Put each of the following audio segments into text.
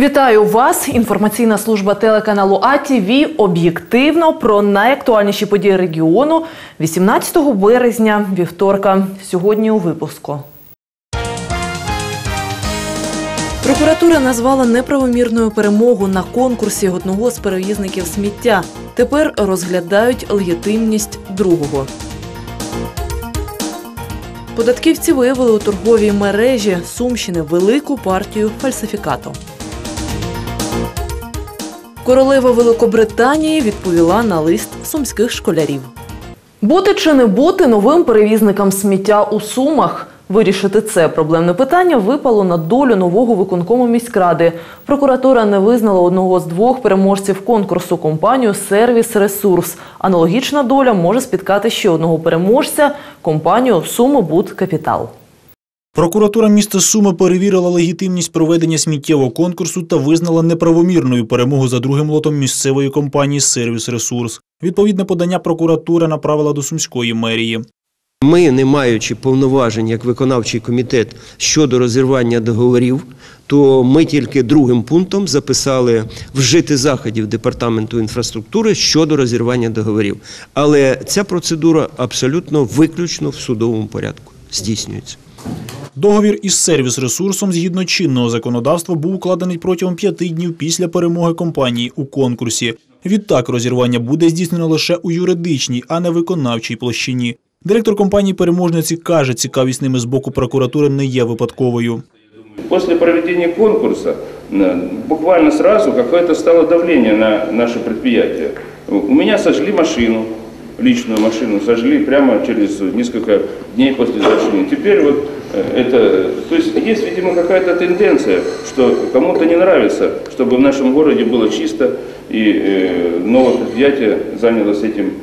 Вітаю вас! Інформаційна служба телеканалу АТВ об'єктивно про найактуальніші події регіону 18 березня, вівторка. Сьогодні у випуску. Прокуратура назвала неправомірною перемогу на конкурсі одного з перевізників сміття. Тепер розглядають легітимність другого. Податківці виявили у торговій мережі Сумщини велику партію фальсифікату. Королева Великобританії відповіла на лист сумських школярів. Бути чи не бути новим перевізникам сміття у Сумах? Вирішити це проблемне питання випало на долю нового виконкому міськради. Прокуратура не визнала одного з двох переможців конкурсу компанію Сервіс Ресурс. Аналогічна доля може спіткати ще одного переможця компанію Сумобуд Капітал. Прокуратура міста Суми перевірила легітимність проведення сміттєвого конкурсу та визнала неправомірною перемогу за другим лотом місцевої компанії Сервіс Ресурс. Відповідне подання прокуратура направила до сумської мерії. Ми, не маючи повноважень як виконавчий комітет щодо розірвання договорів, то ми тільки другим пунктом записали вжити заходів департаменту інфраструктури щодо розірвання договорів. Але ця процедура абсолютно виключно в судовому порядку здійснюється. Договір із сервіс ресурсом згідно чинного законодавства був укладений протягом п'яти днів після перемоги компанії у конкурсі. Відтак розірвання буде здійснено лише у юридичній, а не виконавчій площині. Директор компанії переможниці каже, цікавість ними з боку прокуратури не є випадковою. После проведения конкурса э, буквально сразу какое-то стало давление на наше предприятие. У меня сожгли машину, личную машину, сожгли прямо через несколько дней после завершения. Теперь вот э, это, то есть есть, видимо, какая-то тенденция, что кому-то не нравится, чтобы в нашем городе было чисто и э, новое предприятие занялось этим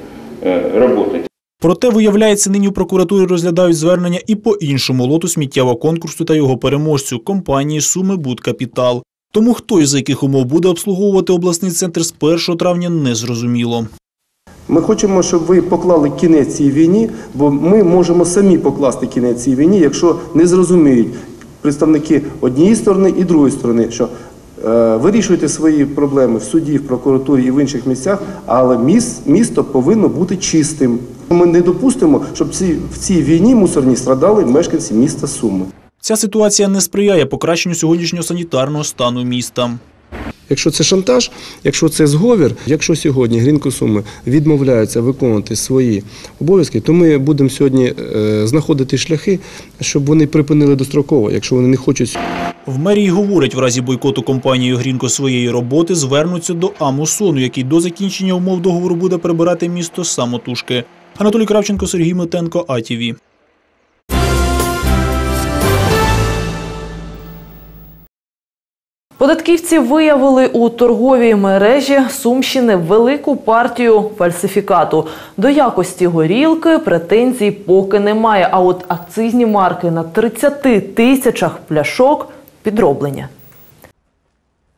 э, работать. Проте, виявляється, нині в прокуратурі розглядають звернення і по іншому лоту сміттєвого конкурсу та його переможцю компанії Суми Будкапітал. Тому хто і за яких умов буде обслуговувати обласний центр з 1 травня не зрозуміло. Ми хочемо, щоб ви поклали кінець цій війні, бо ми можемо самі покласти кінець цій війні, якщо не зрозуміють представники однієї сторони і другої сторони, що е, вирішуйте свої проблеми в суді, в прокуратурі і в інших місцях, але міс, місто повинно бути чистим. Ми не допустимо, щоб ці, в цій війні мусорній страдали мешканці міста Суми. Ця ситуація не сприяє покращенню сьогоднішнього санітарного стану міста. Якщо це шантаж, якщо це зговір, якщо сьогодні Грінко Суми відмовляються виконувати свої обов'язки, то ми будемо сьогодні е, знаходити шляхи, щоб вони припинили достроково, якщо вони не хочуть В мерії говорять, в разі бойкоту компанією Грінко своєї роботи звернуться до Амосону, який до закінчення умов договору буде прибирати місто самотужки. Анатолій Кравченко, Сергій Митенко, АТВ. Податківці виявили у торговій мережі Сумщини велику партію фальсифікату. До якості горілки претензій поки немає. А от акцизні марки на 30 тисячах пляшок підроблені.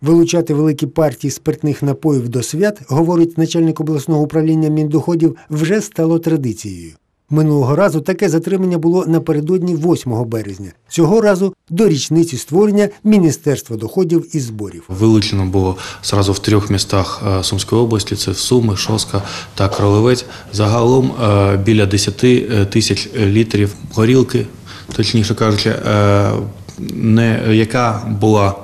Вилучати великі партії спиртних напоїв до свят, говорить начальник обласного управління міндоходів, вже стало традицією. Минулого разу таке затримання було напередодні 8 березня. Цього разу до річниці створення Міністерства доходів і зборів. Вилучено було сразу в трьох містах е, Сумської області: це Суми, Шоска та Кролевець. Загалом е, біля 10 тисяч літрів горілки, точніше кажучи, е, не яка була.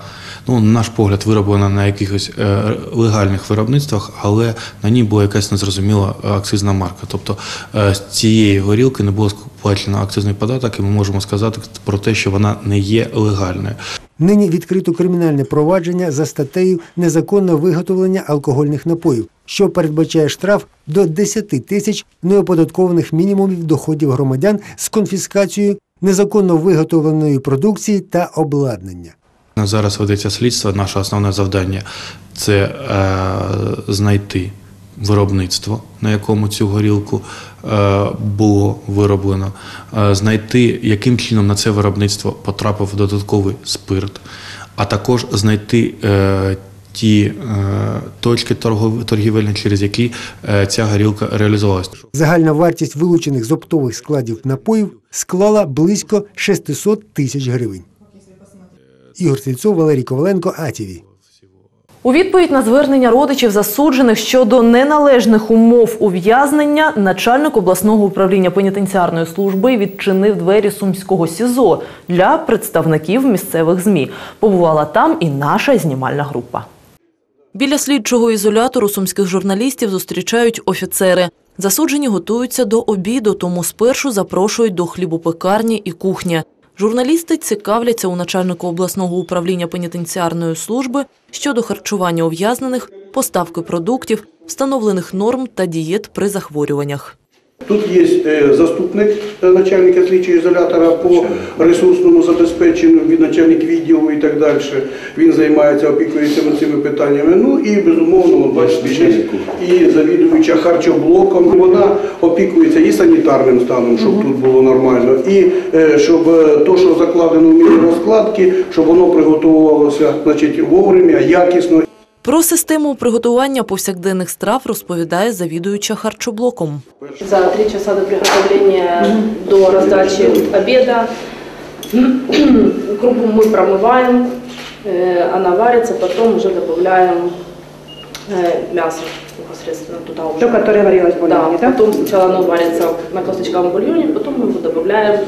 Ну, на наш погляд, вироблена на якихось е, легальних виробництвах, але на ній була якась незрозуміла акцизна марка. Тобто е, з цієї горілки не було сплачено акцизний податок, і ми можемо сказати про те, що вона не є легальною. Нині відкрито кримінальне провадження за статтею незаконне виготовлення алкогольних напоїв, що передбачає штраф до 10 тисяч неоподаткованих мінімумів доходів громадян з конфіскацією незаконно виготовленої продукції та обладнання. Зараз ведеться слідство. Наше основне завдання це е, знайти виробництво, на якому цю горілку е, було вироблено, е, знайти, яким чином на це виробництво потрапив додатковий спирт, а також знайти е, ті е, точки торгов- торгівельні, через які е, ця горілка реалізувалася. Загальна вартість вилучених з оптових складів напоїв склала близько 600 тисяч гривень. Ігор Стрільцов, Валерій Коваленко, АТВ. У відповідь на звернення родичів засуджених щодо неналежних умов ув'язнення начальник обласного управління пенітенціарної служби відчинив двері сумського СІЗО для представників місцевих ЗМІ. Побувала там і наша знімальна група. Біля слідчого ізолятору сумських журналістів зустрічають офіцери. Засуджені готуються до обіду, тому спершу запрошують до хлібопекарні і кухні. Журналісти цікавляться у начальника обласного управління пенітенціарної служби щодо харчування ув'язнених, поставки продуктів, встановлених норм та дієт при захворюваннях. Тут є е, заступник е, начальника слідчого ізолятора по ресурсному забезпеченню, він начальник відділу і так далі. Він займається, опікується цими питаннями. Ну і безумовно, от бачите, і завідуюча харчоблоком. Вона опікується і санітарним станом, щоб тут було нормально, і е, щоб то, що закладено в мірі розкладки, щоб воно приготувалося значить, вовремя, якісно Про систему приготування повсякденних страв розповідає завідуюча харчоблоком. За три часа до приготовления, до раздачи обеда. Крупу мы промываем, э, она варится, потом уже добавляем э, мясо непосредственно туда уже. То, которое варилось в бульоне, да? да? Потом сначала оно варится на косточковом бульоне, потом мы его добавляем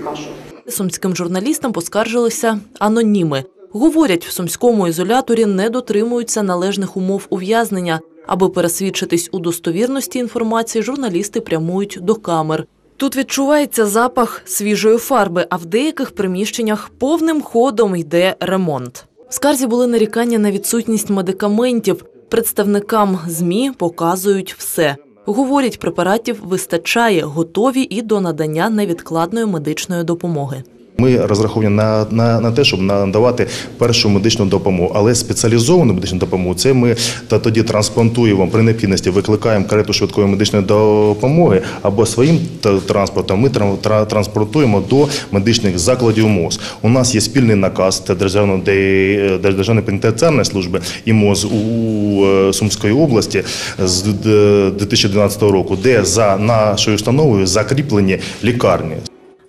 в кашу. Сумським журналістам поскаржилися аноніми. Говорять, в сумському ізоляторі не дотримуються належних умов ув'язнення. Аби пересвідчитись у достовірності інформації, журналісти прямують до камер. Тут відчувається запах свіжої фарби, а в деяких приміщеннях повним ходом йде ремонт. В скарзі були нарікання на відсутність медикаментів. Представникам ЗМІ показують все. Говорять, препаратів вистачає, готові і до надання невідкладної медичної допомоги. Ми розраховані на, на, на те, щоб надавати першу медичну допомогу, але спеціалізовану медичну допомогу це ми та тоді трансплантуємо при необхідності, викликаємо карету швидкої медичної допомоги або своїм транспортом. Ми тран- транспортуємо до медичних закладів МОЗ. У нас є спільний наказ та державної де- державної пенітенціарної служби і МОЗ у е, Сумської області з д- 2012 року, де за нашою установою закріплені лікарні.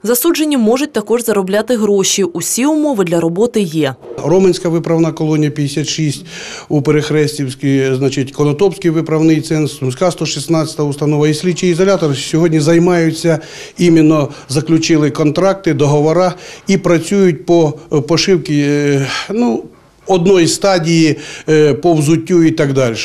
Засуджені можуть також заробляти гроші. Усі умови для роботи є. Роменська виправна колонія 56 у Перехрестівській, значить, Конотопський виправний центр, Сумська 116 установа і слідчий ізолятор сьогодні займаються іменно заключили контракти, договори і працюють по е, пошивці, е, ну, Одної стадії е, по взуттю і так далі.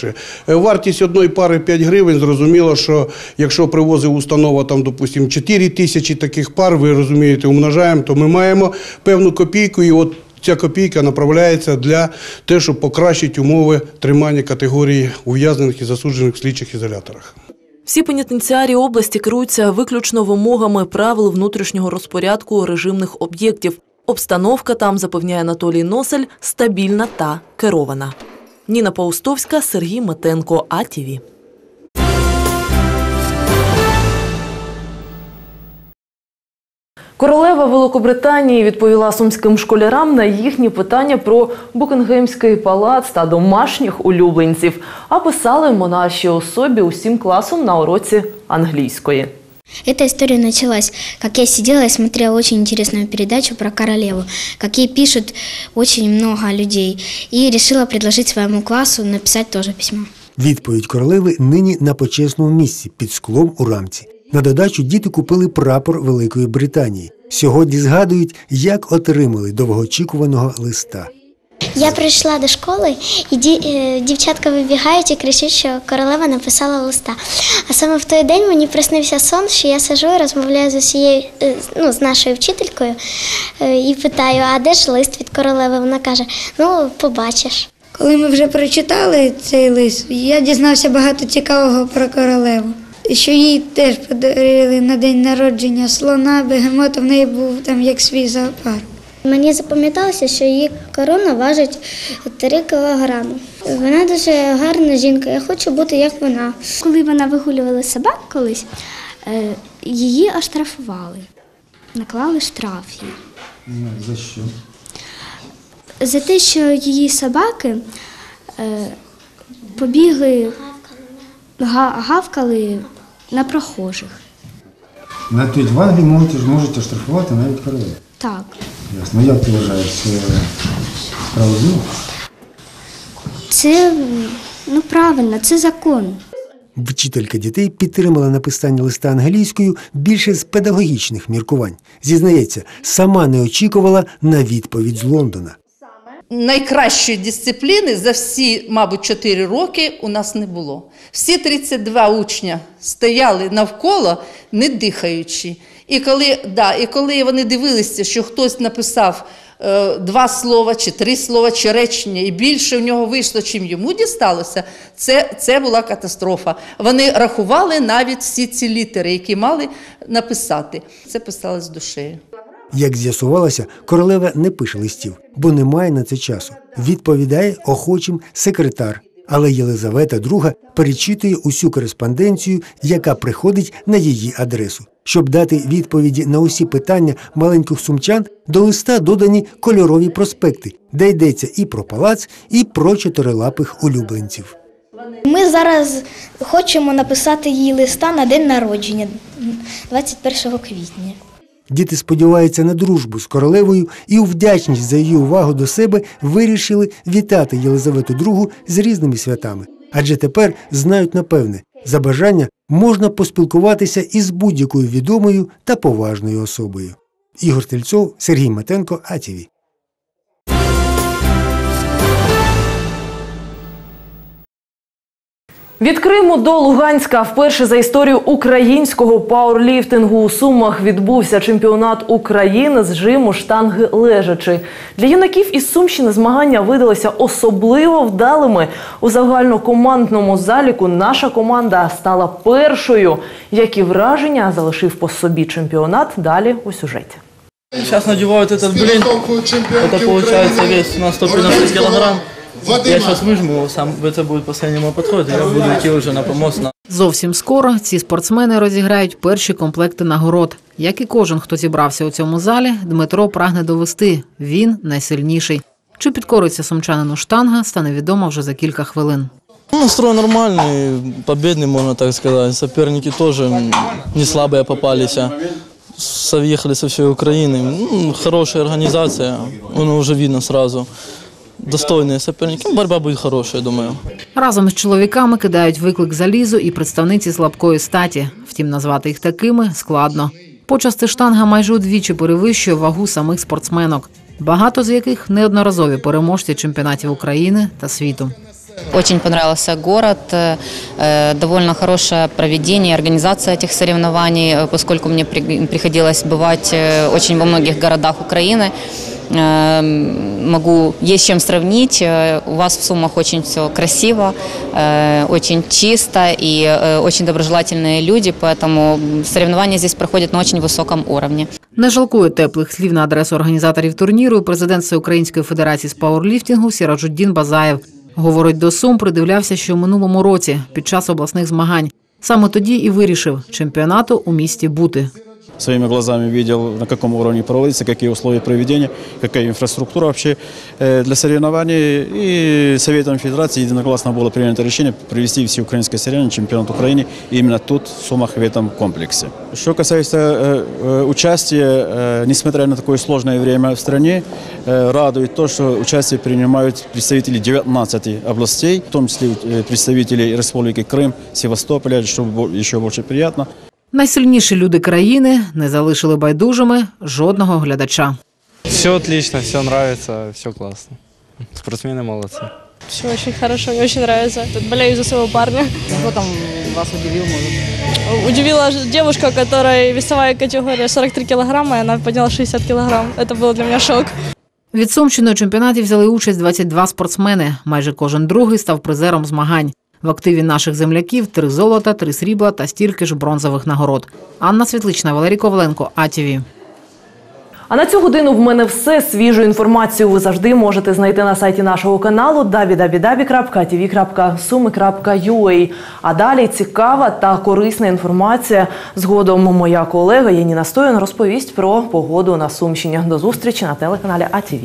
Е, Вартість одної пари 5 гривень. Зрозуміло, що якщо привозить установа там, допустимо, 4 тисячі таких пар, ви розумієте, умножаємо, то ми маємо певну копійку, і от ця копійка направляється для того, щоб покращити умови тримання категорії ув'язнених і засуджених в слідчих ізоляторах. Всі пенітенціарі області керуються виключно вимогами правил внутрішнього розпорядку режимних об'єктів. Обстановка там, запевняє Анатолій Носель, стабільна та керована. Ніна Паустовська, Сергій Метенко, АТВ. Королева Великобританії відповіла сумським школярам на їхні питання про Букінгемський палац та домашніх улюбленців, а писали монаші особі усім класом на уроці англійської. Эта история началась, как я сидела и смотрела очень интересную передачу про королеву, как ей пишут очень много людей, и решила предложить своему классу написать тоже письмо. Відповідь королеви нині на почесному місці під склом у рамці. На додачу діти купили прапор Великої Британії. Сьогодні згадують, як отримали довгоочікуваного листа. Я прийшла до школи, і е, дівчатка вибігають і кричать, що королева написала листа. А саме в той день мені приснився сон, що я сижу і розмовляю з усією, е, ну, з нашою вчителькою е, і питаю, а де ж лист від королеви? Вона каже: ну, побачиш. Коли ми вже прочитали цей лист, я дізнався багато цікавого про королеву. Що їй теж подарили на день народження слона, бегемота, в неї був там як свій зоопарк. Мені запам'яталося, що її корона важить 3 кілограми. Вона дуже гарна жінка, я хочу бути як вона. Коли вона вигулювала собак колись, е, її оштрафували, наклали штраф їй. За що? За те, що її собаки е, побігли, гавкали на прохожих. Навіть в Англії можете, можете штрафувати навіть королеву. Так. Ясно. Як ти вважаєш, це справедливо? Це ну правильно, це закон. Вчителька дітей підтримала написання листа англійською більше з педагогічних міркувань. Зізнається, сама не очікувала на відповідь з Лондона. Найкращої дисципліни за всі, мабуть, 4 роки у нас не було. Всі 32 учня стояли навколо, не дихаючи. І коли, да, і коли вони дивилися, що хтось написав е, два слова, чи три слова, чи речення, і більше в нього вийшло, чим йому дісталося, це, це була катастрофа. Вони рахували навіть всі ці літери, які мали написати. Це писали з душею. Як з'ясувалося, королева не пише листів, бо не має на це часу. Відповідає охочим секретар. Але Єлизавета II перечитує усю кореспонденцію, яка приходить на її адресу. Щоб дати відповіді на усі питання маленьких сумчан, до листа додані кольорові проспекти, де йдеться і про палац, і про чотирилапих улюбленців. Ми зараз хочемо написати їй листа на день народження 21 квітня. Діти сподіваються на дружбу з королевою і у вдячність за її увагу до себе вирішили вітати Єлизавету II з різними святами. Адже тепер знають напевне, за бажання можна поспілкуватися із будь-якою відомою та поважною особою. Ігор Тельцов, Сергій Матенко, АТВ. Від Криму до Луганська вперше за історію українського пауерліфтингу у Сумах відбувся чемпіонат України з жиму штанги лежачи. Для юнаків із Сумщини змагання видалися особливо вдалими. У загальнокомандному заліку наша команда стала першою. Які враження залишив по собі чемпіонат? Далі у сюжеті. Сейчас надевают этот блин. Это получается вес на 115 килограмм. Я сейчас выжму его сам, это будет последний мой подход, и я буду идти уже на помост. На... Зовсім скоро ці спортсмени розіграють перші комплекти нагород. Як і кожен, хто зібрався у цьому залі, Дмитро прагне довести – він найсильніший. Чи підкориться сумчанину штанга, стане відомо вже за кілька хвилин. Ну, Настрой нормальный, победный, можно так сказать. Соперники тоже не слабые попались. а. Съехали со всей Украины. Ну, хорошая организация, ну, уже видно сразу. Достойные соперники. Ну, борьба будет хорошая, я думаю. Разом з чоловіками кидають виклик залізу і представниці слабкої статі. Втім, назвати їх такими складно. Почасти штанга майже удвічі перевищує вагу самих спортсменок, багато з яких неодноразові переможці чемпіонатів України та світу. Очень понравился город, э, довольно хорошее проведение, организация этих соревнований, э, поскольку мне при- приходилось бывать э, очень во многих городах Украины. Э, Могу есть с чем сравнить. Э, У вас в Сумах очень все красиво, э, очень чисто и э, очень доброжелательные люди, поэтому соревнования здесь проходят на очень высоком уровне. Не жалкує теплих слів на адресу організаторів турніру і президент Всеукраїнської федерації з пауерліфтингу Сіраджуддін Базаєв. Говорить, до Сум придивлявся ще в минулому році під час обласних змагань. Саме тоді і вирішив чемпіонату у місті бути. Своими глазами видел, на каком уровне проводится, какие условия проведения, какая инфраструктура вообще э, для соревнований. И Советом Федерации единогласно было принято решение провести всеукраинское соревнование, чемпионат Украины именно тут, в Сумах, в этом комплексе. Что касается э, э, участия, э, несмотря на такое сложное время в стране, э, радует то, что участие принимают представители 19 областей, в том числе э, представители Республики Крым, Севастополя, что бо- еще больше приятно. Найсильніші люди країни не залишили байдужими жодного глядача. Все отлично, все нравится, все классно. Спортсмены молодцы. Все очень хорошо, мне очень нравится. Тут болею за своего парня. Кто там вас удивил, может? Удивила ж- девушка, которой весовая категория 43 килограмма, и она подняла 60 килограмм. Это был для меня шок. Від Сумщини у чемпіонаті взяли участь 22 спортсмени. Майже кожен другий став призером змагань. В активі наших земляків три золота, три срібла та стільки ж бронзових нагород. Анна Світлична, Валерій Коваленко, АТВ. А на цю годину в мене все. Свіжу інформацію ви завжди можете знайти на сайті нашого каналу www.tv.sumi.ua. А далі цікава та корисна інформація. Згодом моя колега Яніна Стоян розповість про погоду на Сумщині. До зустрічі на телеканалі АТВ.